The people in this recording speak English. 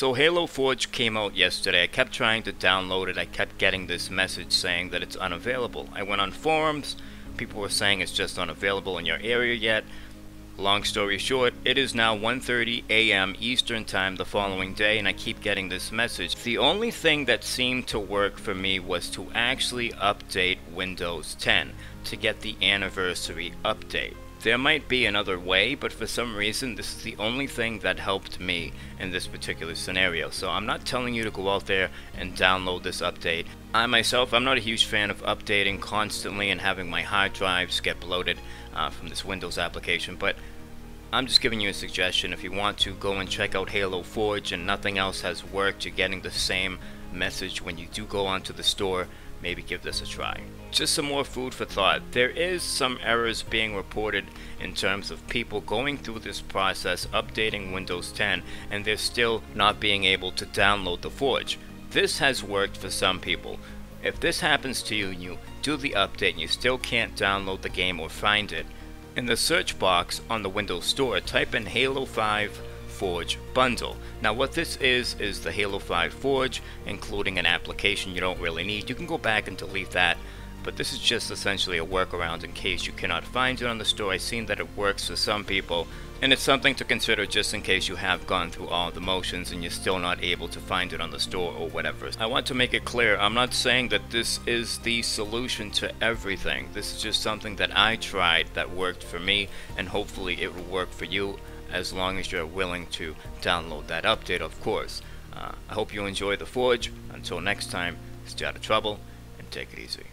So Halo Forge came out yesterday. I kept trying to download it. I kept getting this message saying that it's unavailable. I went on forums. People were saying it's just unavailable in your area yet. Long story short, it is now 1:30 a.m. Eastern Time the following day and I keep getting this message. The only thing that seemed to work for me was to actually update Windows 10 to get the anniversary update. There might be another way, but for some reason this is the only thing that helped me in this particular scenario. So I'm not telling you to go out there and download this update. I myself, I'm not a huge fan of updating constantly and having my hard drives get bloated uh, from this Windows application, but I'm just giving you a suggestion. If you want to go and check out Halo Forge and nothing else has worked, you're getting the same message when you do go onto the store, maybe give this a try. Just some more food for thought. There is some errors being reported in terms of people going through this process, updating Windows 10, and they're still not being able to download the Forge. This has worked for some people. If this happens to you and you do the update and you still can't download the game or find it, in the search box on the Windows Store, type in Halo 5 Forge bundle. Now what this is, is the Halo 5 Forge, including an application you don't really need. You can go back and delete that, but this is just essentially a workaround in case you cannot find it on the store. I've seen that it works for some people, and it's something to consider just in case you have gone through all the motions and you're still not able to find it on the store or whatever. I want to make it clear, I'm not saying that this is the solution to everything. This is just something that I tried that worked for me, and hopefully it will work for you as long as you're willing to download that update, of course. Uh, I hope you enjoy the Forge. Until next time, stay out of trouble and take it easy.